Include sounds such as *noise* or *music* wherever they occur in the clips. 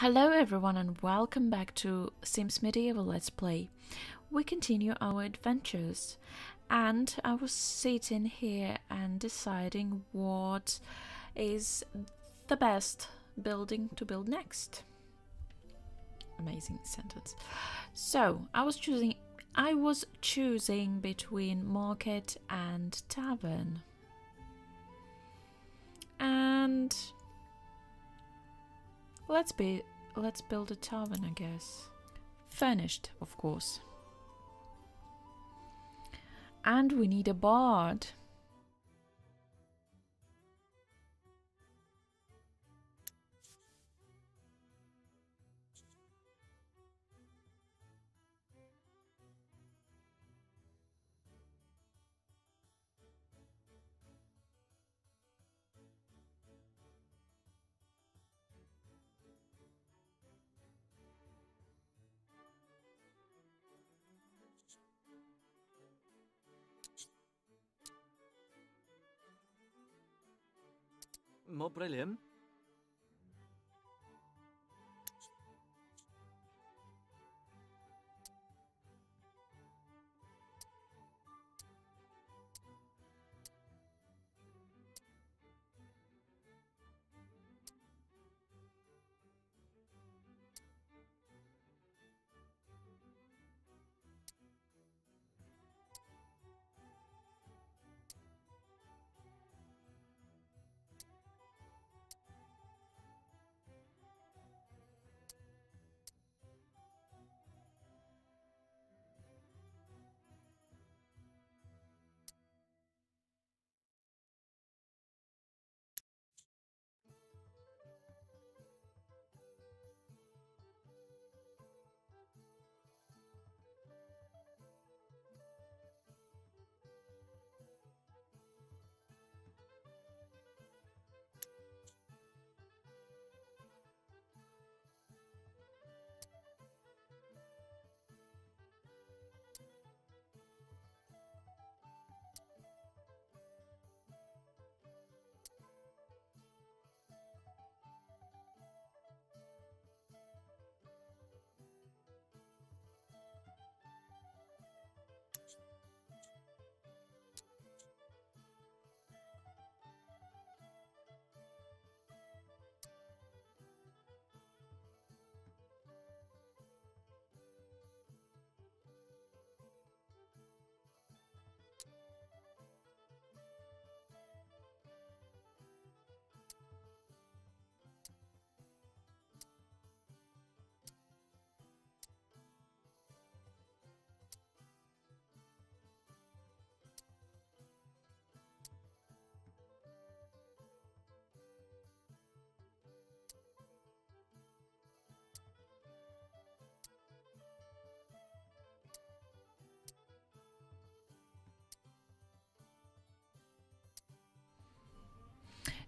Hello everyone and welcome back to Sims Medieval Let's Play. We continue our adventures and I was sitting here and deciding what is the best building to build next. Amazing sentence. So I was choosing I was choosing between market and tavern. Let's be let's build a tavern, I guess. Furnished, of course. And we need a bard. no problem.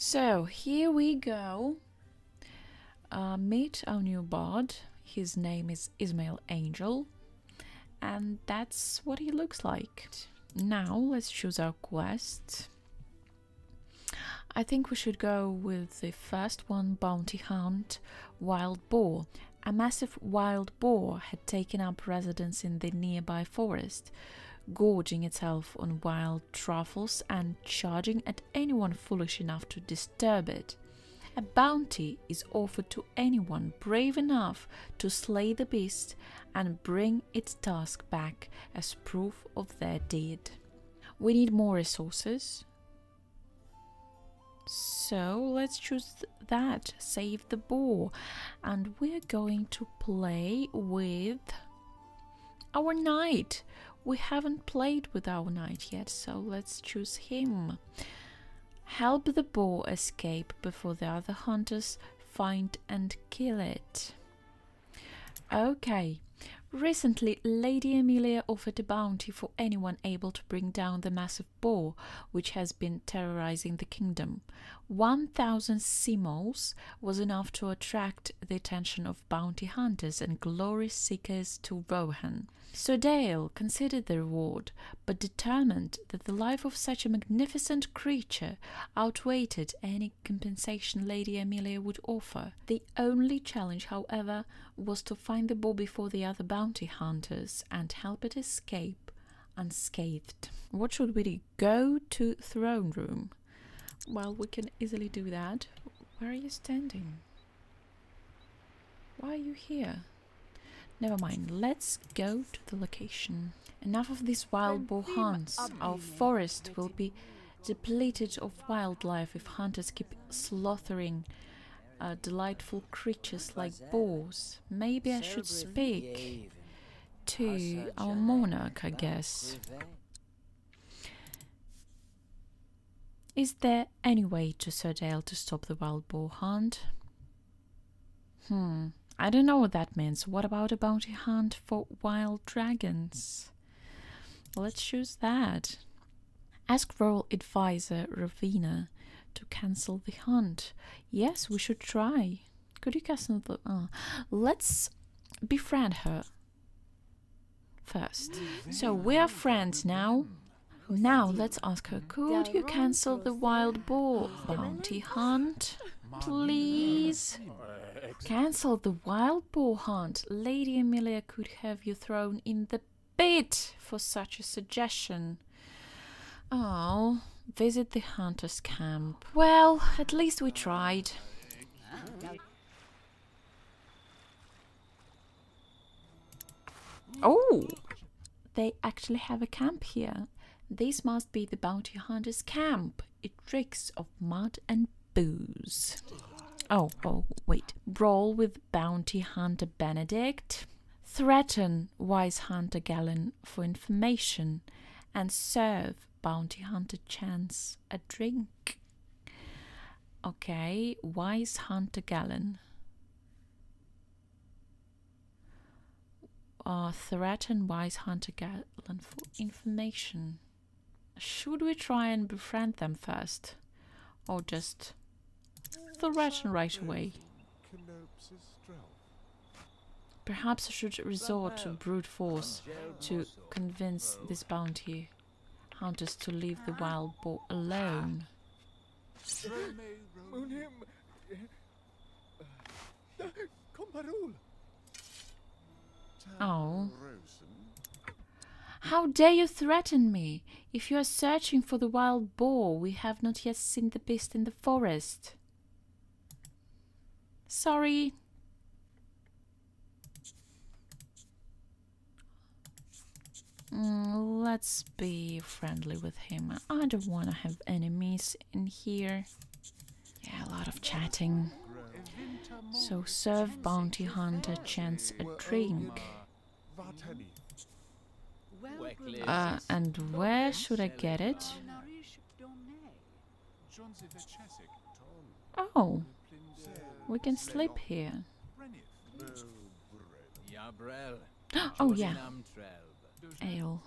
So here we go. Uh, meet our new bard. His name is Ismail Angel, and that's what he looks like. Now let's choose our quest. I think we should go with the first one Bounty Hunt Wild Boar. A massive wild boar had taken up residence in the nearby forest gorging itself on wild truffles and charging at anyone foolish enough to disturb it. A bounty is offered to anyone brave enough to slay the beast and bring its tusk back as proof of their deed. We need more resources. So let's choose that, save the boar. And we're going to play with our knight we haven't played with our knight yet, so let's choose him. Help the boar escape before the other hunters find and kill it. Okay, Recently, Lady Amelia offered a bounty for anyone able to bring down the massive boar which has been terrorizing the kingdom. 1,000 simoles was enough to attract the attention of bounty hunters and glory seekers to Rohan. Sir Dale considered the reward, but determined that the life of such a magnificent creature outweighed any compensation Lady Amelia would offer. The only challenge, however, was to find the boar before the other bounty hunters and help it escape unscathed. What should we do? Go to throne room. Well, we can easily do that. Where are you standing? Why are you here? Never mind, let's go to the location. Enough of these wild boar hunts. Our forest will be depleted of wildlife if hunters keep slaughtering uh, delightful creatures like boars. Maybe I should speak to our monarch, I guess. Is there any way to Sir Dale to stop the wild boar hunt? Hmm, I don't know what that means. What about a bounty hunt for wild dragons? Let's choose that. Ask royal advisor Ravina to cancel the hunt. Yes, we should try. Could you cancel the. Uh, let's befriend her first. So we are friends now. Now let's ask her. Could you cancel the wild boar bounty hunt? Please? Cancel the wild boar hunt. Lady Amelia could have you thrown in the pit for such a suggestion. Oh, visit the hunter's camp. Well, at least we tried. Oh, they actually have a camp here. This must be the bounty hunter's camp. It reeks of mud and booze. Oh, oh, wait. Brawl with bounty hunter Benedict. Threaten wise hunter Galen for information. And serve bounty hunter Chance a drink. Okay, wise hunter Galen. Uh, threaten wise hunter Galen for information. Should we try and befriend them first? Or just threaten right away? Perhaps I should resort to brute force to convince this bounty hunters to leave the wild boar alone. Oh. How dare you threaten me? If you are searching for the wild boar, we have not yet seen the beast in the forest. Sorry. Mm, let's be friendly with him. I don't want to have enemies in here. Yeah, a lot of chatting. So serve bounty hunter chance a drink. Uh, and where should I get it? Oh, we can sleep here. *gasps* oh yeah, ale.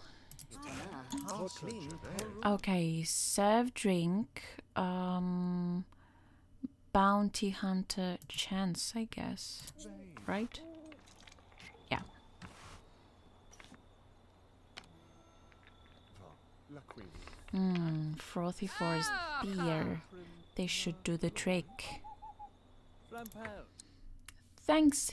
Okay, serve drink. Um, bounty hunter chance, I guess. Right? Hmm, frothy forest beer. They should do the trick. Thanks.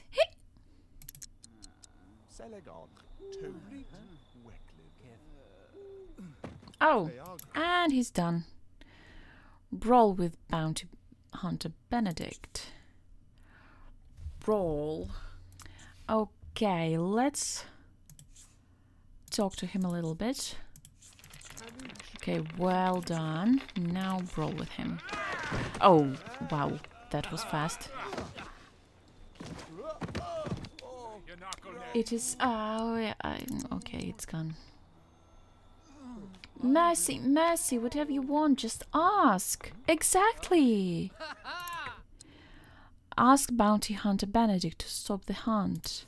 Oh, and he's done. Brawl with Bounty Hunter Benedict. Brawl. Okay, let's talk to him a little bit. Okay, well done. Now brawl with him. Oh, wow, that was fast. It is. Uh, oh, yeah, I, okay, it's gone. Mercy, mercy, whatever you want, just ask. Exactly. Ask Bounty Hunter Benedict to stop the hunt.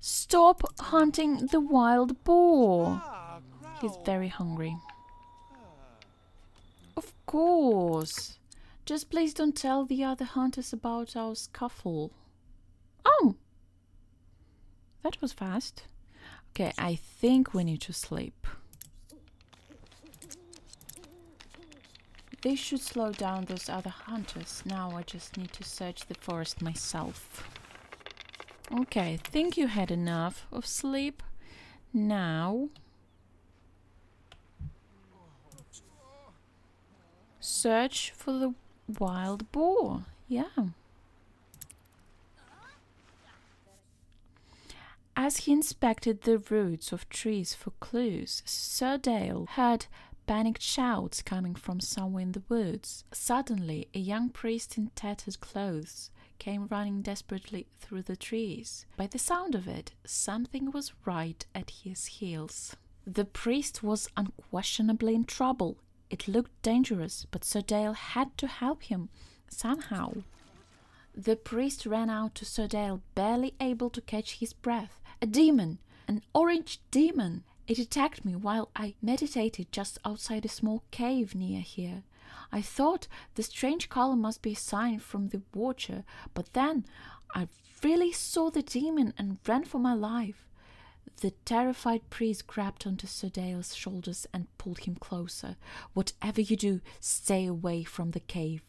Stop hunting the wild boar. He's very hungry. Of course. Just please don't tell the other hunters about our scuffle. Oh! That was fast. Okay, I think we need to sleep. They should slow down those other hunters. Now I just need to search the forest myself. Okay, I think you had enough of sleep. Now... Search for the wild boar. Yeah. As he inspected the roots of trees for clues, Sir Dale heard panicked shouts coming from somewhere in the woods. Suddenly, a young priest in tattered clothes came running desperately through the trees. By the sound of it, something was right at his heels. The priest was unquestionably in trouble. It looked dangerous, but Sir Dale had to help him somehow. The priest ran out to Sir Dale, barely able to catch his breath. A demon! An orange demon! It attacked me while I meditated just outside a small cave near here. I thought the strange color must be a sign from the Watcher, but then I really saw the demon and ran for my life. The terrified priest grabbed onto Sir Dale's shoulders and pulled him closer. Whatever you do, stay away from the cave.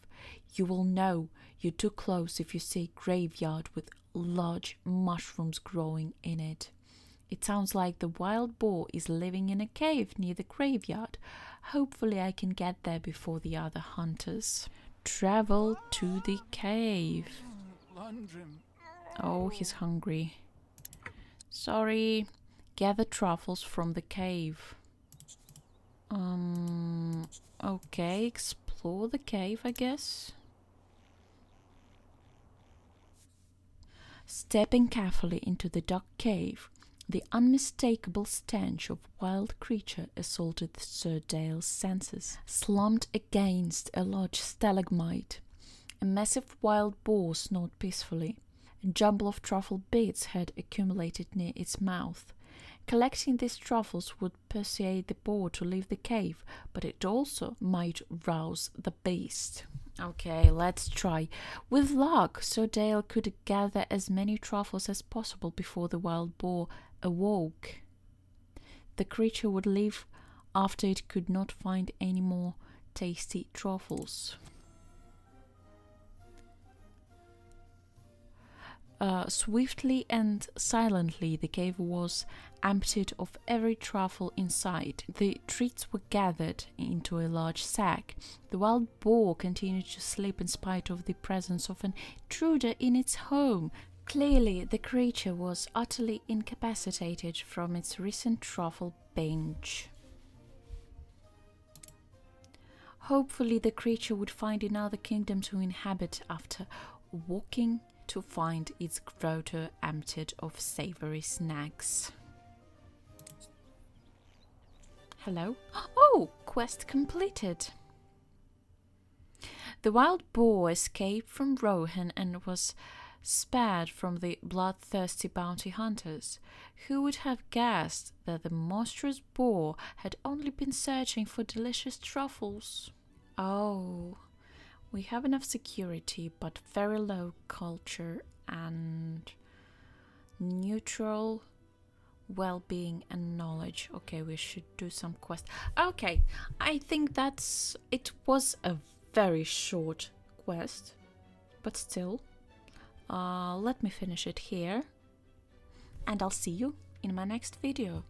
You will know you're too close if you see a graveyard with large mushrooms growing in it. It sounds like the wild boar is living in a cave near the graveyard. Hopefully, I can get there before the other hunters. Travel to the cave. Oh, he's hungry. Sorry. Gather truffles from the cave. Um, okay, explore the cave, I guess. Stepping carefully into the dark cave, the unmistakable stench of wild creature assaulted Sir Dale's senses. Slumped against a large stalagmite, a massive wild boar snored peacefully. Jumble of truffle bits had accumulated near its mouth. Collecting these truffles would persuade the boar to leave the cave, but it also might rouse the beast. Okay, let's try. With luck, Sir Dale could gather as many truffles as possible before the wild boar awoke. The creature would leave after it could not find any more tasty truffles. Uh, swiftly and silently, the cave was emptied of every truffle inside. The treats were gathered into a large sack. The wild boar continued to sleep in spite of the presence of an intruder in its home. Clearly, the creature was utterly incapacitated from its recent truffle binge. Hopefully, the creature would find another kingdom to inhabit after walking to find its grotto emptied of savory snacks. Hello? Oh, quest completed! The wild boar escaped from Rohan and was spared from the bloodthirsty bounty hunters, who would have guessed that the monstrous boar had only been searching for delicious truffles. Oh, we have enough security, but very low culture and neutral well-being and knowledge. Okay we should do some quest. Okay i think that's it was a very short quest but still. Uh, let me finish it here and I'll see you in my next video.